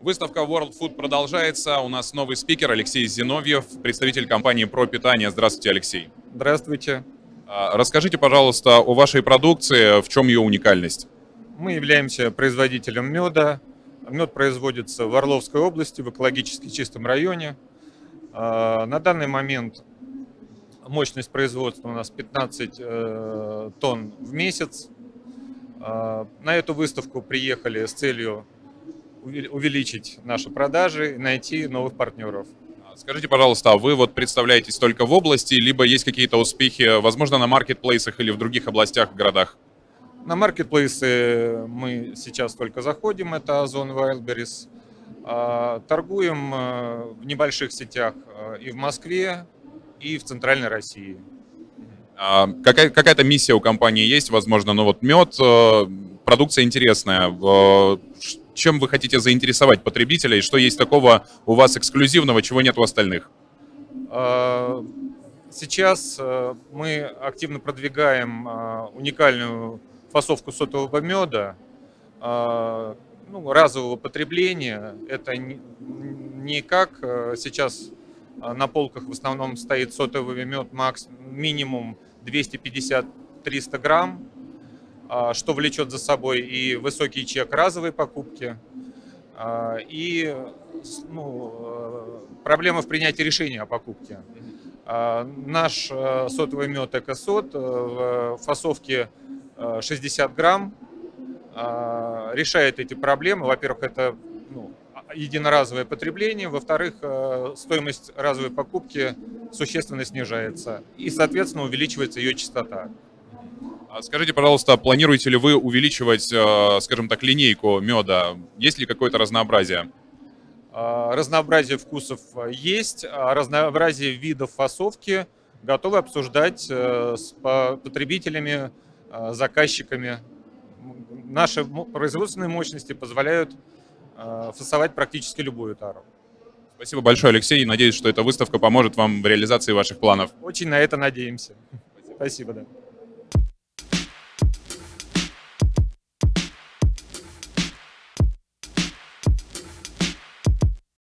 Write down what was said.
Выставка World Food продолжается. У нас новый спикер Алексей Зиновьев, представитель компании «Про питание». Здравствуйте, Алексей. Здравствуйте. А, Расскажите, пожалуйста, о вашей продукции, в чем ее уникальность? Мы являемся производителем меда. Мед производится в Орловской области, в экологически чистом районе. А, На данный момент мощность производства у нас 15 э, тонн в месяц. А, На эту выставку приехали с целью увеличить наши продажи найти новых партнеров. А, Скажите, пожалуйста, а вы вот представляетесь только в области, либо есть какие-то успехи, возможно, на маркетплейсах или в других областях, городах? На маркетплейсы мы сейчас только заходим, это Озон Wildberries. А, Торгуем э, в небольших сетях э, и в Москве, и в Центральной России. А, Какая, какая-то миссия у компании есть, возможно, но вот мед, э, продукция интересная. Чем вы хотите заинтересовать потребителей? Что есть такого у вас эксклюзивного, чего нет у остальных? А, Сейчас э, мы активно продвигаем а, уникальную фасовку сотового меда, а, ну, разового потребления. Это не- как э, сейчас на полках в основном стоит сотовый мед макс, минимум 250-300 грамм, что влечет за собой и высокий чек разовой покупки, а, и ну, э, проблема в принятии решения о покупке. А, Наш э, сотовый мед Экосот э, в фасовке э, 60 грамм а, решает эти проблемы. Во-первых, это ну, единоразовое потребление. Во-вторых, стоимость разовой покупки существенно снижается. И, соответственно, увеличивается ее частота. А Скажите, пожалуйста, планируете ли вы увеличивать, э, скажем так, линейку меда? Есть ли какое-то разнообразие? А, Разнообразие вкусов а, есть, а разнообразие видов фасовки готовы обсуждать э, с по- потребителями, заказчиками. Наши производственные мощности позволяют фасовать практически любую тару. Спасибо большое, Алексей. Надеюсь, что эта выставка поможет вам в реализации ваших планов. Очень на это надеемся. Спасибо, да.